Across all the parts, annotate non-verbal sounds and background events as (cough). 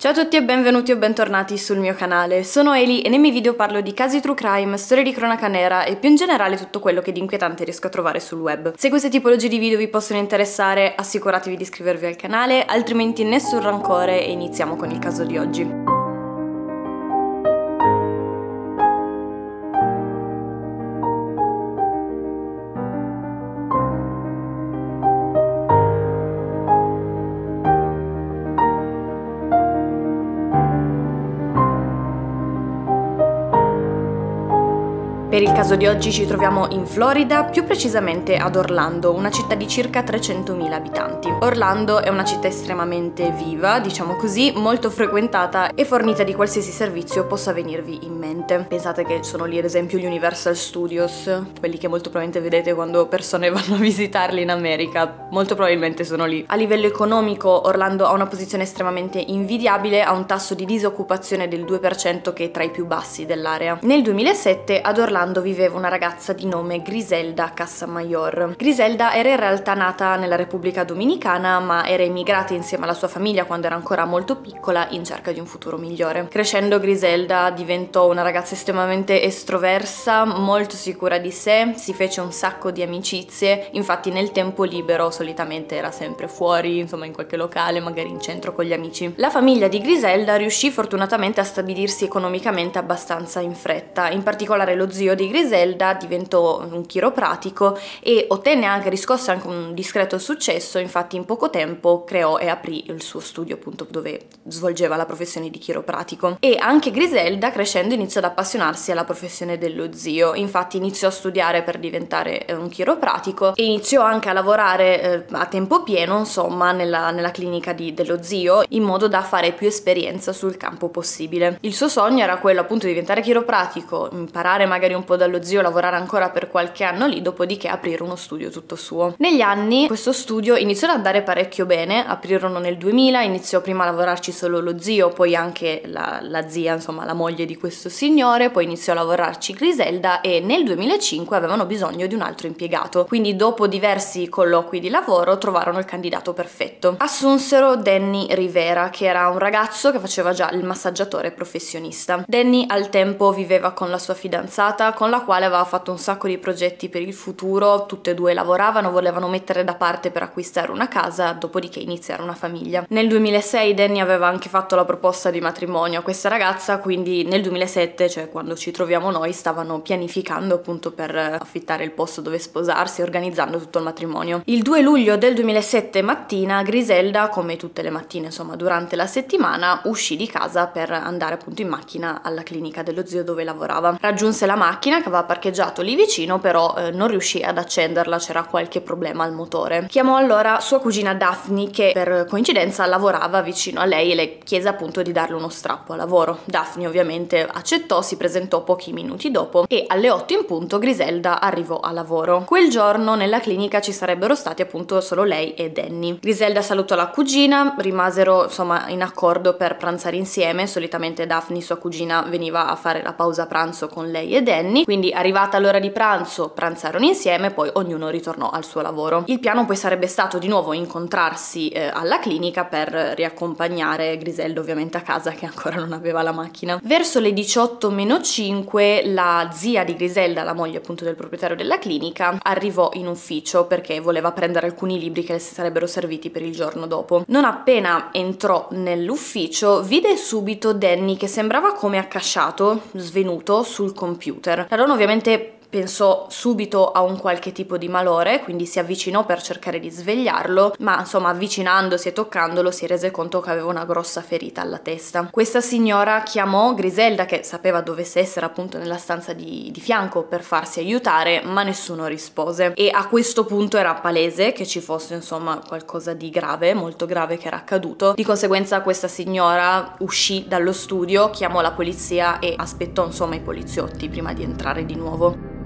Ciao a tutti e benvenuti o bentornati sul mio canale, sono Eli e nei miei video parlo di casi true crime, storie di cronaca nera e più in generale tutto quello che di inquietante riesco a trovare sul web. Se queste tipologie di video vi possono interessare assicuratevi di iscrivervi al canale, altrimenti nessun rancore e iniziamo con il caso di oggi. Per il caso di oggi ci troviamo in Florida, più precisamente ad Orlando, una città di circa 300.000 abitanti. Orlando è una città estremamente viva, diciamo così, molto frequentata e fornita di qualsiasi servizio possa venirvi in mente. Pensate che sono lì ad esempio gli Universal Studios, quelli che molto probabilmente vedete quando persone (laughs) vanno a visitarli in America, molto probabilmente sono lì. A livello economico Orlando ha una posizione estremamente invidiabile, ha un tasso di disoccupazione del 2% che è tra i più bassi dell'area. Nel 2007 ad Orlando Orlando viveva una ragazza di nome Griselda Cassamayor. Griselda era in realtà nata nella Repubblica Dominicana ma era emigrata insieme alla sua famiglia quando era ancora molto piccola in cerca di un futuro migliore. Crescendo Griselda diventò una ragazza estremamente estroversa, molto sicura di sé, si fece un sacco di amicizie, infatti nel tempo libero solitamente era sempre fuori, insomma in qualche locale, magari in centro con gli amici. La famiglia di Griselda riuscì fortunatamente a stabilirsi economicamente abbastanza in fretta, in particolare lo zio di Griselda diventò un chiropratico e ottenne anche, riscosse anche un discreto successo, infatti in poco tempo creò e aprì il suo studio appunto dove svolgeva la professione di chiropratico. E anche Griselda crescendo iniziò ad appassionarsi alla professione dello zio, infatti iniziò a studiare per diventare eh, un chiropratico e iniziò anche a lavorare eh, a tempo pieno insomma nella, nella clinica di, dello zio in modo da fare più esperienza sul campo possibile. Il suo sogno era quello appunto di diventare chiropratico, imparare magari un po' dallo zio, lavorare ancora per qualche anno lì, dopodiché aprire uno studio tutto suo. Negli anni questo studio iniziò ad andare parecchio bene, aprirono nel 2000, iniziò prima a lavorarci solo lo zio, poi anche la, la zia, insomma la moglie di questo signore, poi iniziò a lavorarci Griselda e nel 2005 avevano bisogno di un altro impiegato, quindi dopo diversi colloqui di lavoro trovarono il candidato perfetto. Assunsero Danny Rivera, che era un ragazzo che faceva già il massaggiatore professionista. Danny al tempo viveva con la sua fidanzata, con la quale aveva fatto un sacco di progetti per il futuro, tutte e due lavoravano, volevano mettere da parte per acquistare una casa, dopodiché iniziare una famiglia. Nel 2006 Danny aveva anche fatto la proposta di matrimonio a questa ragazza, quindi nel 2007, cioè quando ci troviamo noi, stavano pianificando appunto per affittare il posto dove sposarsi, organizzando tutto il matrimonio. Il 2 luglio del 2007 mattina Griselda, come tutte le mattine insomma durante la settimana, uscì di casa per andare appunto in macchina alla clinica dello zio dove lavorava. Raggiunse la macchina macchina che aveva parcheggiato lì vicino però eh, non riuscì ad accenderla, c'era qualche problema al motore. Chiamò allora sua cugina Daphne che per coincidenza lavorava vicino a lei e le chiese appunto di darle uno strappo a lavoro. Daphne ovviamente accettò, si presentò pochi minuti dopo e alle 8 in punto Griselda arrivò a lavoro. Quel giorno nella clinica ci sarebbero stati appunto solo lei e Danny. Griselda salutò la cugina, rimasero insomma in accordo per pranzare insieme, solitamente Daphne sua cugina veniva a fare la pausa pranzo con lei e Danny anni, quindi arrivata l'ora di pranzo pranzarono insieme, poi ognuno ritornò al suo lavoro. Il piano poi sarebbe stato di nuovo incontrarsi eh, alla clinica per riaccompagnare Griselda ovviamente a casa che ancora non aveva la macchina. Verso le 18-5 la zia di Griselda, la moglie appunto del proprietario della clinica, arrivò in ufficio perché voleva prendere alcuni libri che le sarebbero serviti per il giorno dopo. Non appena entrò nell'ufficio vide subito Danny che sembrava come accasciato, svenuto sul computer. La donna ovviamente pensò subito a un qualche tipo di malore, quindi si avvicinò per cercare di svegliarlo, ma insomma avvicinandosi e toccandolo si rese conto che aveva una grossa ferita alla testa. Questa signora chiamò Griselda che sapeva dovesse essere appunto nella stanza di, di fianco per farsi aiutare, ma nessuno rispose e a questo punto era palese che ci fosse insomma qualcosa di grave, molto grave che era accaduto. Di conseguenza questa signora uscì dallo studio, chiamò la polizia e aspettò insomma i poliziotti prima di entrare di nuovo.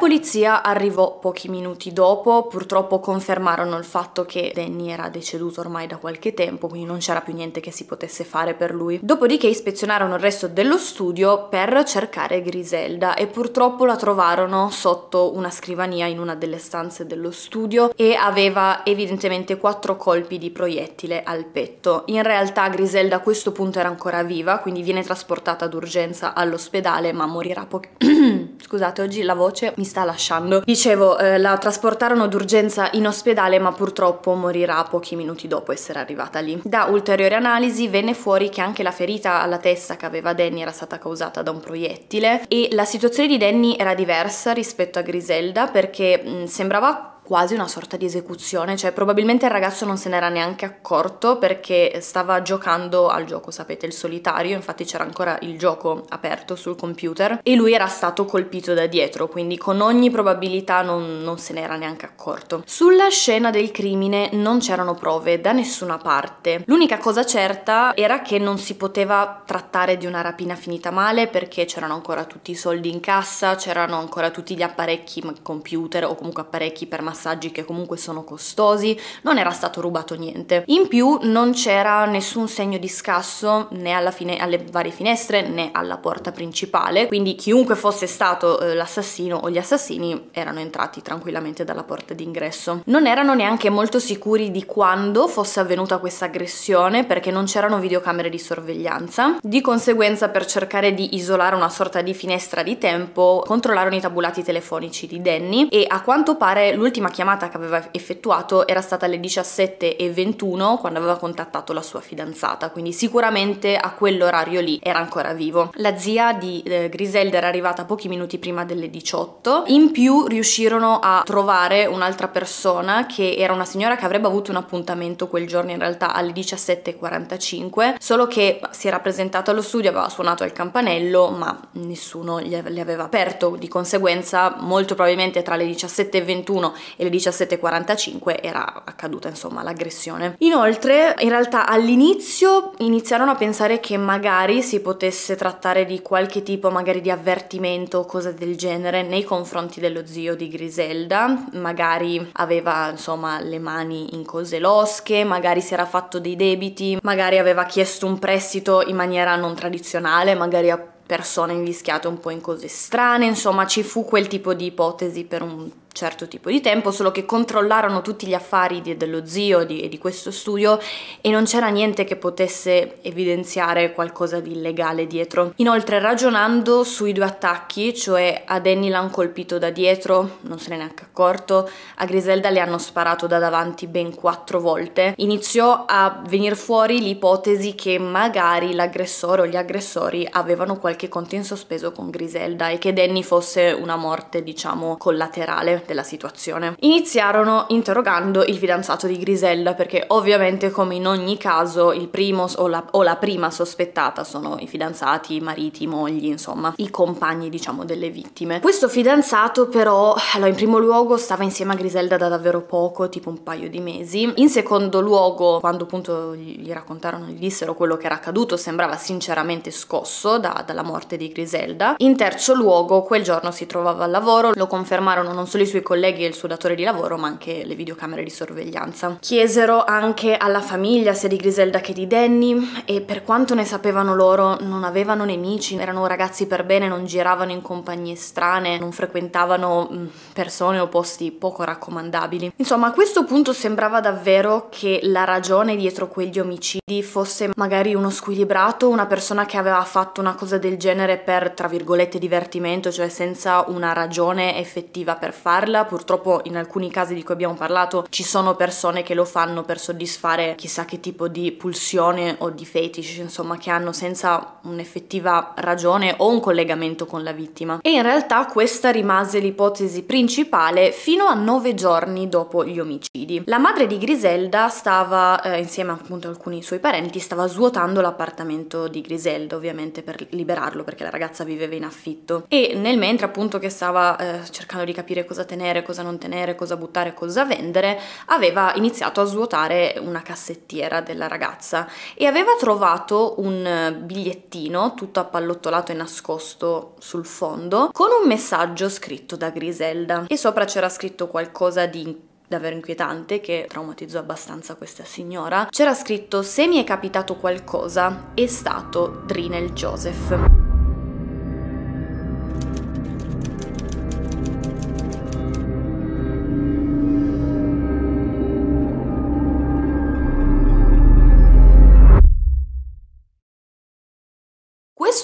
Polizia arrivò pochi minuti dopo, purtroppo confermarono il fatto che Danny era deceduto ormai da qualche tempo, quindi non c'era più niente che si potesse fare per lui. Dopodiché ispezionarono il resto dello studio per cercare Griselda e purtroppo la trovarono sotto una scrivania in una delle stanze dello studio e aveva evidentemente quattro colpi di proiettile al petto. In realtà Griselda a questo punto era ancora viva, quindi viene trasportata d'urgenza all'ospedale ma morirà poco... (clears throat) Scusate, oggi la voce mi sta lasciando. Dicevo, eh, la trasportarono d'urgenza in ospedale ma purtroppo morirà pochi minuti dopo essere arrivata lì. Da ulteriori analisi venne fuori che anche la ferita alla testa che aveva Danny era stata causata da un proiettile e la situazione di Danny era diversa rispetto a Griselda perché mh, sembrava quasi una sorta di esecuzione, cioè probabilmente il ragazzo non se n'era neanche accorto perché stava giocando al gioco, sapete, il solitario, infatti c'era ancora il gioco aperto sul computer e lui era stato colpito da dietro, quindi con ogni probabilità non, non se n'era neanche accorto. Sulla scena del crimine non c'erano prove da nessuna parte, l'unica cosa certa era che non si poteva trattare di una rapina finita male perché c'erano ancora tutti i soldi in cassa, c'erano ancora tutti gli apparecchi computer o comunque apparecchi per massaggi massaggi che comunque sono costosi, non era stato rubato niente. In più non c'era nessun segno di scasso né alle varie finestre né alla porta principale, quindi chiunque fosse stato eh, l'assassino o gli assassini erano entrati tranquillamente dalla porta d'ingresso. Non erano neanche molto sicuri di quando fosse avvenuta questa aggressione perché non c'erano videocamere di sorveglianza. Di conseguenza per cercare di isolare una sorta di finestra di tempo controllarono i tabulati telefonici di Danny e a quanto pare l'ultima chiamata che aveva effettuato era stata alle 17.21 quando aveva contattato la sua fidanzata, quindi sicuramente a quell'orario lì era ancora vivo. La zia di eh, Griselda era arrivata pochi minuti prima delle 18, in più riuscirono a trovare un'altra persona che era una signora che avrebbe avuto un appuntamento quel giorno in realtà alle 17.45, solo che si era presentato allo studio, aveva suonato il campanello ma nessuno gli aveva aperto, di conseguenza molto probabilmente tra le 17.21 e le 17.45 era accaduta insomma l'aggressione. Inoltre in realtà all'inizio iniziarono a pensare che magari si potesse trattare di qualche tipo magari di avvertimento o cosa del genere nei confronti dello zio di Griselda, magari aveva insomma le mani in cose losche, magari si era fatto dei debiti, magari aveva chiesto un prestito in maniera non tradizionale, magari a persone invischiate un po' in cose strane, insomma ci fu quel tipo di ipotesi per un certo tipo di tempo, solo che controllarono tutti gli affari di, dello zio e di questo studio e non c'era niente che potesse evidenziare qualcosa di illegale dietro. Inoltre ragionando sui due attacchi, cioè a Danny l'hanno colpito da dietro, non se ne è neanche accorto, a Griselda le hanno sparato da davanti ben quattro volte, iniziò a venire fuori l'ipotesi che magari l'aggressore o gli aggressori avevano qualche conto in sospeso con Griselda e che Danny fosse una morte diciamo collaterale della situazione. Iniziarono interrogando il fidanzato di Griselda perché ovviamente come in ogni caso il primo o la, o la prima sospettata sono i fidanzati, i mariti, i mogli, insomma i compagni diciamo delle vittime. Questo fidanzato però allora in primo luogo stava insieme a Griselda da davvero poco, tipo un paio di mesi. In secondo luogo quando appunto gli raccontarono, gli dissero quello che era accaduto sembrava sinceramente scosso da, dalla morte di Griselda. In terzo luogo quel giorno si trovava al lavoro, lo confermarono non solo i suoi colleghi e il suo datore di lavoro, ma anche le videocamere di sorveglianza. Chiesero anche alla famiglia sia di Griselda che di Danny e per quanto ne sapevano loro non avevano nemici, erano ragazzi per bene, non giravano in compagnie strane, non frequentavano mm, persone o posti poco raccomandabili. Insomma, a questo punto sembrava davvero che la ragione dietro quegli omicidi fosse magari uno squilibrato, una persona che aveva fatto una cosa del genere per, tra virgolette, divertimento, cioè senza una ragione effettiva per farlo farla, purtroppo in alcuni casi di cui abbiamo parlato ci sono persone che lo fanno per soddisfare chissà che tipo di pulsione o di fetish, insomma, che hanno senza un'effettiva ragione o un collegamento con la vittima. E in realtà questa rimase l'ipotesi principale fino a nove giorni dopo gli omicidi. La madre di Griselda stava, eh, insieme appunto a alcuni suoi parenti, stava svuotando l'appartamento di Griselda, ovviamente per liberarlo perché la ragazza viveva in affitto e nel mentre appunto che stava eh, cercando di capire cosa tenere, cosa non tenere, cosa buttare, cosa vendere, aveva iniziato a svuotare una cassettiera della ragazza e aveva trovato un bigliettino tutto appallottolato e nascosto sul fondo con un messaggio scritto da Griselda e sopra c'era scritto qualcosa di davvero inquietante che traumatizzò abbastanza questa signora, c'era scritto se mi è capitato qualcosa è stato Drinel Joseph.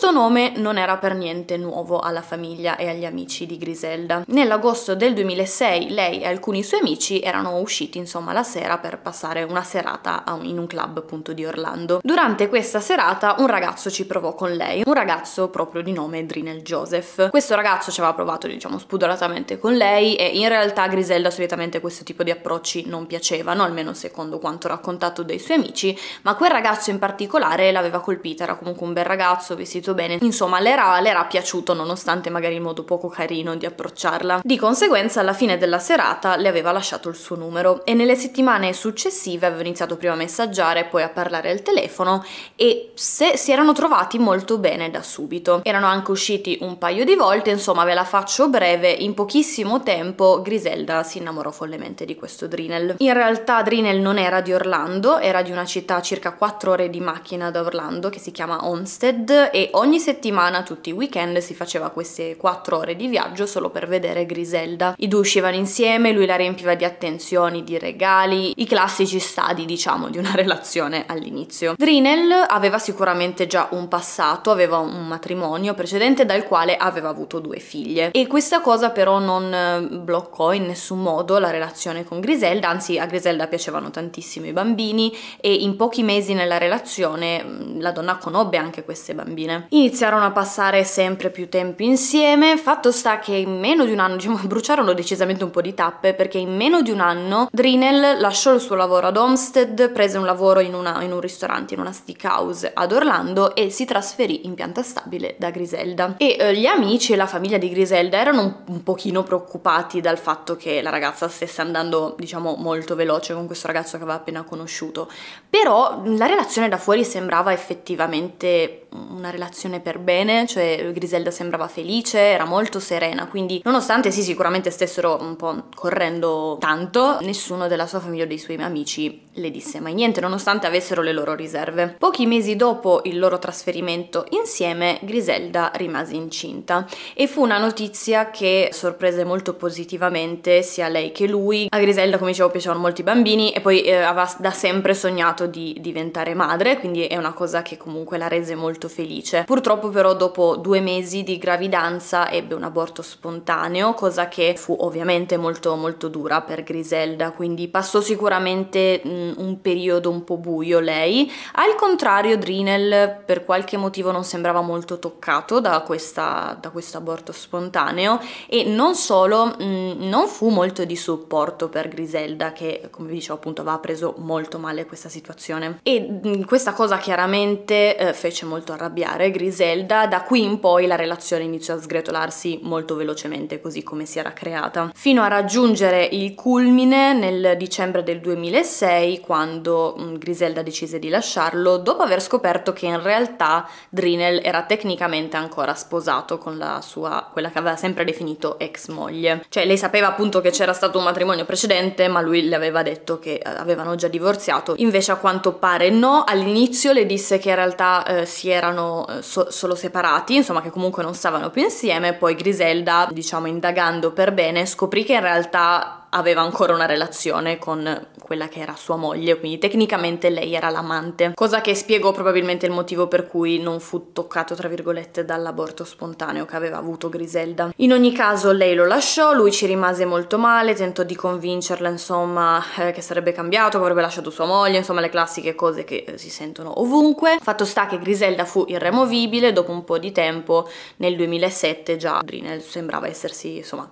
Questo nome non era per niente nuovo alla famiglia e agli amici di Griselda. Nell'agosto del 2006 lei e alcuni suoi amici erano usciti insomma la sera per passare una serata in un club appunto di Orlando. Durante questa serata un ragazzo ci provò con lei, un ragazzo proprio di nome Drinel Joseph. Questo ragazzo ci aveva provato diciamo spudoratamente con lei e in realtà a Griselda solitamente questo tipo di approcci non piacevano, almeno secondo quanto raccontato dai suoi amici, ma quel ragazzo in particolare l'aveva colpita, era comunque un bel ragazzo, vestito bene. Insomma, le era, le era piaciuto nonostante magari il modo poco carino di approcciarla. Di conseguenza, alla fine della serata le aveva lasciato il suo numero e nelle settimane successive aveva iniziato prima a messaggiare, poi a parlare al telefono e se, si erano trovati molto bene da subito. Erano anche usciti un paio di volte, insomma, ve la faccio breve, in pochissimo tempo Griselda si innamorò follemente di questo Drinel. In realtà Drinel non era di Orlando, era di una città a circa 4 ore di macchina da Orlando che si chiama Olmsted e ogni ogni settimana, tutti i weekend, si faceva queste 4 ore di viaggio solo per vedere Griselda. I due uscivano insieme, lui la riempiva di attenzioni, di regali, i classici stadi, diciamo, di una (laughs) relazione all'inizio. Drinel aveva sicuramente già un passato, aveva un matrimonio precedente dal quale aveva avuto due figlie e questa cosa però non eh, bloccò in nessun modo la relazione con Griselda, anzi a Griselda piacevano tantissimo i bambini e in pochi mesi nella relazione mm, la donna conobbe anche queste bambine iniziarono a passare sempre più tempo insieme, fatto sta che in meno di un anno, (laughs) diciamo, bruciarono decisamente un po' di tappe perché in meno di un anno Drinel lasciò il suo lavoro ad Homestead, prese un lavoro in, una, in un ristorante, in una steakhouse ad Orlando e si trasferì in pianta stabile da Griselda. E eh, gli amici e la famiglia di Griselda erano un, un pochino preoccupati dal fatto che la ragazza stesse andando, diciamo, molto veloce con questo ragazzo che aveva appena conosciuto, però la relazione da fuori sembrava effettivamente una relazione per bene, cioè Griselda sembrava felice, era molto serena, quindi nonostante sì sicuramente stessero un po' correndo tanto, nessuno della sua famiglia o dei suoi amici le disse mai niente, nonostante avessero le loro riserve. Pochi mesi dopo il loro trasferimento insieme, Griselda rimase incinta e fu una notizia che sorprese molto positivamente sia lei che lui. A Griselda, come dicevo, piacevano molti bambini e poi eh, aveva da sempre sognato di diventare madre, quindi è una cosa che comunque la rese molto felice. Purtroppo però dopo due mesi di gravidanza ebbe un aborto spontaneo, cosa che fu ovviamente molto molto dura per Griselda, quindi passò sicuramente mh, un periodo un po' buio lei. Al contrario Drinel per qualche motivo non sembrava molto toccato da, questa, da questo aborto spontaneo e non solo mh, non fu molto di supporto per Griselda che come vi dicevo appunto aveva preso molto male questa situazione e mh, questa cosa chiaramente eh, fece molto arrabbiare Griselda da qui in poi la relazione iniziò a sgretolarsi molto velocemente così come si era creata, fino a raggiungere il culmine nel dicembre del 2006 quando mm, Griselda decise di lasciarlo dopo aver scoperto che in realtà Drinel era tecnicamente ancora sposato con la sua, quella che aveva sempre definito ex moglie. Cioè lei sapeva appunto che c'era stato un matrimonio precedente ma lui le aveva detto che eh, avevano già divorziato, invece a quanto pare no, all'inizio le disse che in realtà eh, si erano eh, so solo separati, insomma che comunque non stavano più insieme, poi Griselda, diciamo indagando per bene, scoprì che in realtà aveva ancora una relazione con quella che era sua moglie, quindi tecnicamente lei era l'amante, cosa che spiegò probabilmente il motivo per cui non fu toccato tra virgolette dall'aborto spontaneo che aveva avuto Griselda. In ogni caso lei lo lasciò, lui ci rimase molto male, tentò di convincerla insomma eh, che sarebbe cambiato, che avrebbe lasciato sua moglie, insomma le classiche cose che eh, si sentono ovunque. Fatto sta che Griselda fu irremovibile, dopo un po' di tempo nel 2007 già Drinel sembrava essersi insomma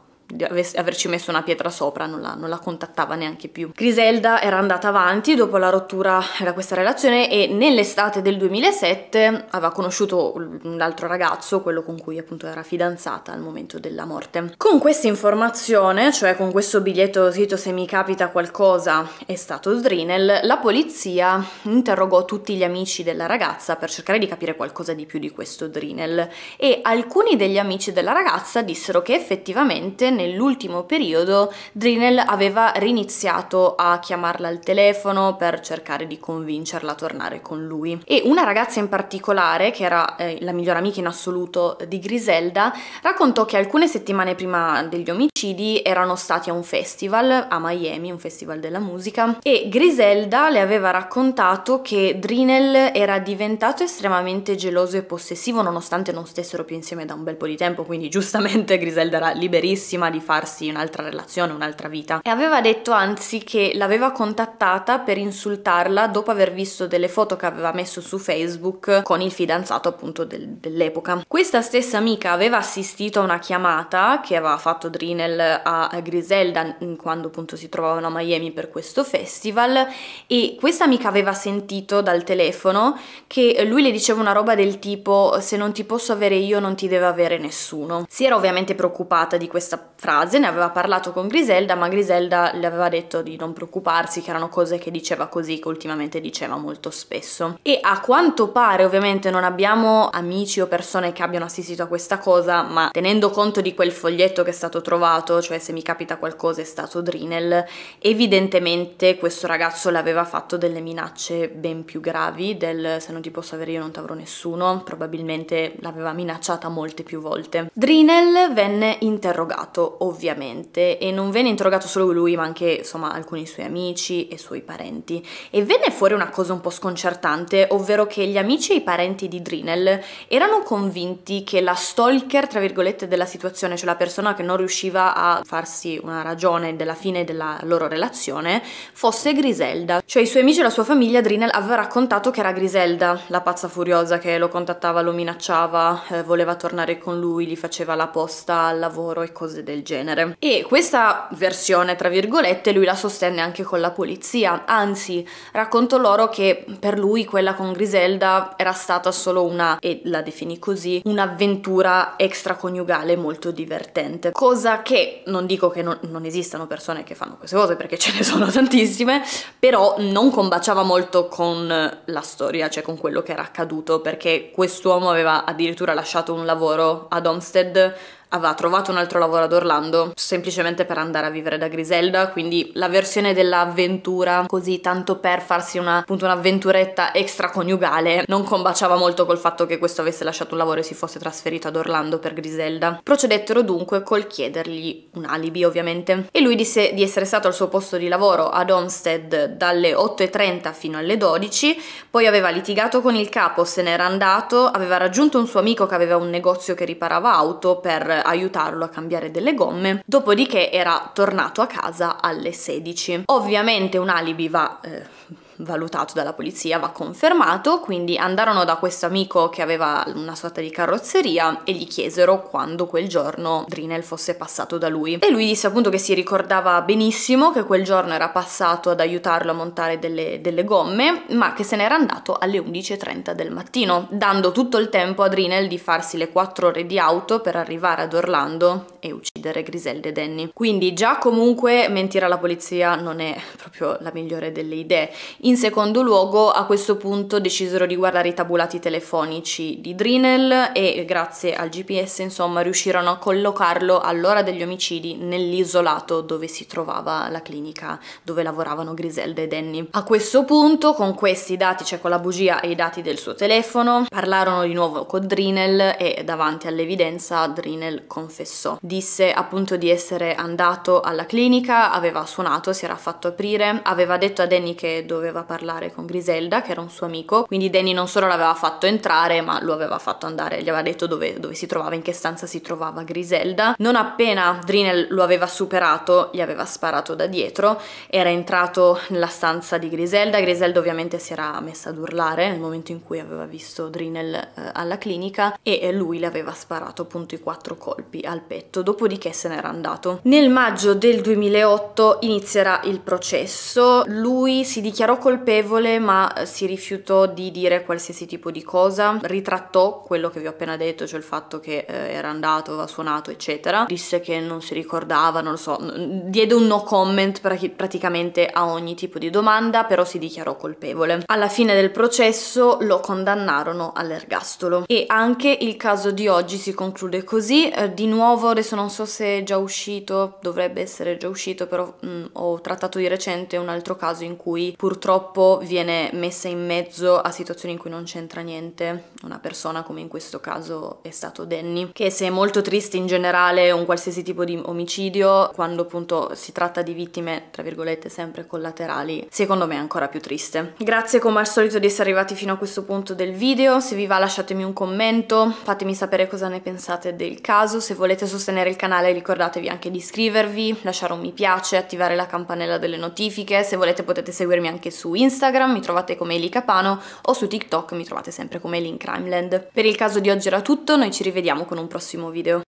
averci messo una pietra sopra, non la, non la, contattava neanche più. Griselda era andata avanti dopo la rottura da questa relazione e nell'estate del 2007 aveva conosciuto un altro ragazzo, quello con cui appunto era fidanzata al momento della morte. Con questa informazione, cioè con questo biglietto scritto se mi capita qualcosa è stato Sdrinel, la polizia interrogò tutti gli amici della ragazza per cercare di capire qualcosa di più di questo Drinel e alcuni degli amici della ragazza dissero che effettivamente nell'ultimo periodo Drinel aveva riniziato a chiamarla al telefono per cercare di convincerla a tornare con lui. E una ragazza in particolare, che era eh, la migliore amica in assoluto di Griselda, raccontò che alcune settimane prima degli omicidi erano stati a un festival a Miami, un festival della musica, e Griselda le aveva raccontato che Drinel era diventato estremamente geloso e possessivo nonostante non stessero più insieme da un bel po' di tempo, quindi giustamente Griselda era liberissima prima di farsi un'altra relazione, un'altra vita. E aveva detto anzi che l'aveva contattata per insultarla dopo aver visto delle foto che aveva messo su Facebook con il fidanzato appunto del, dell'epoca. Questa stessa amica aveva assistito a una chiamata che aveva fatto Drinel a Griselda quando appunto si trovavano a Miami per questo festival e questa amica aveva sentito dal telefono che lui le diceva una roba del tipo se non ti posso avere io non ti deve avere nessuno. Si era ovviamente preoccupata di questa frase, ne aveva parlato con Griselda, ma Griselda le aveva detto di non preoccuparsi, che erano cose che diceva così, che ultimamente diceva molto spesso. E a quanto pare, ovviamente, non abbiamo amici o persone che abbiano assistito a questa cosa, ma tenendo conto di quel foglietto che è stato trovato, cioè se mi capita qualcosa è stato Drinel, evidentemente questo ragazzo le aveva fatto delle minacce ben più gravi, del se non ti posso avere io non ti avrò nessuno, probabilmente l'aveva minacciata molte più volte. Drinel venne interrogato ovviamente e non venne interrogato solo lui ma anche insomma alcuni suoi amici e suoi parenti. E venne fuori una cosa un po' sconcertante ovvero che gli amici e i parenti di Drinel erano convinti che la stalker tra virgolette della situazione cioè la persona che non riusciva a farsi una ragione della fine della loro relazione fosse Griselda. Cioè i suoi amici e la sua famiglia Drinel aveva raccontato che era Griselda la pazza furiosa che lo contattava lo minacciava eh, voleva tornare con lui gli faceva la posta al lavoro e cose del del genere. E questa versione, tra virgolette, lui la sostenne anche con la polizia, anzi racconto loro che per lui quella con Griselda era stata solo una, e la definì così, un'avventura extraconiugale molto divertente. Cosa che non dico che non, non esistano persone che fanno queste cose perché ce ne sono tantissime, però non combaciava molto con la storia, cioè con quello che era accaduto, perché quest'uomo aveva addirittura lasciato un lavoro ad Homestead aveva trovato un altro lavoro ad Orlando semplicemente per andare a vivere da Griselda, quindi la versione dell'avventura così tanto per farsi una, appunto un'avventuretta extraconiugale non combaciava molto col fatto che questo avesse lasciato un lavoro e si fosse trasferito ad Orlando per Griselda. Procedettero dunque col chiedergli un alibi ovviamente e lui disse di essere stato al suo posto di lavoro ad Homestead dalle 8.30 fino alle 12, poi aveva litigato con il capo, se n'era andato, aveva raggiunto un suo amico che aveva un negozio che riparava auto per aiutarlo a cambiare delle gomme, dopodiché era tornato a casa alle 16. Ovviamente un alibi va... Eh, valutato dalla polizia, va confermato, quindi andarono da questo amico che aveva una sorta di carrozzeria e gli chiesero quando quel giorno Drinel fosse passato da lui. E lui disse appunto che si ricordava benissimo che quel giorno era passato ad aiutarlo a montare delle, delle gomme, ma che se n'era andato alle 11.30 del mattino, dando tutto il tempo a Drinel di farsi le 4 ore di auto per arrivare ad Orlando e uccidere Griselda e Danny. Quindi già comunque mentire alla polizia non è (laughs) proprio la migliore delle idee. In secondo luogo, a questo punto decisero di guardare i tabulati telefonici di Drinel e grazie al GPS, insomma, riuscirono a collocarlo all'ora degli omicidi nell'isolato dove si trovava la clinica dove lavoravano Griselda e Danny. A questo punto, con questi dati, cioè con la bugia e i dati del suo telefono, parlarono di nuovo con Drinel e davanti all'evidenza Drinel confessò. Disse appunto di essere andato alla clinica, aveva suonato, si era fatto aprire, aveva detto a Danny che doveva parlare con Griselda, che era un suo amico, quindi Danny non solo l'aveva fatto entrare, ma lo aveva fatto andare, gli aveva detto dove, dove si trovava, in che stanza si trovava Griselda. Non appena Drinel lo aveva superato, gli aveva sparato da dietro, era entrato nella stanza di Griselda, Griselda ovviamente si era messa ad urlare nel momento in cui aveva visto Drinel eh, alla clinica e lui le aveva sparato appunto i quattro colpi al petto, dopodiché dopodiché se n'era andato. Nel maggio del 2008 inizierà il processo, lui si dichiarò colpevole ma si rifiutò di dire qualsiasi tipo di cosa, ritrattò quello che vi ho appena detto, cioè il fatto che eh, era andato, aveva suonato eccetera, disse che non si ricordava, non lo so, diede un no comment praticamente a ogni tipo di domanda, però si dichiarò colpevole. Alla fine del processo lo condannarono all'ergastolo. E anche il caso di oggi si conclude così, eh, di nuovo adesso non so se è già uscito, dovrebbe essere già uscito, però mh, mm, ho trattato di recente un altro caso in cui purtroppo viene messa in mezzo a situazioni in cui non c'entra niente una persona come in questo caso è stato Danny, che se è molto triste in generale un qualsiasi tipo di omicidio, quando appunto si tratta di vittime tra virgolette sempre collaterali, secondo me è ancora più triste. Grazie come al solito di essere arrivati fino a questo punto del video, se vi va lasciatemi un commento, fatemi sapere cosa ne pensate del caso, se volete sostenere il canale ricordatevi anche di iscrivervi, lasciare un mi piace, attivare la campanella delle notifiche, se volete potete seguirmi anche su Instagram, mi trovate come Eli Capano o su TikTok mi trovate sempre come Link Crimeland. Per il caso di oggi era tutto, noi ci rivediamo con un prossimo video.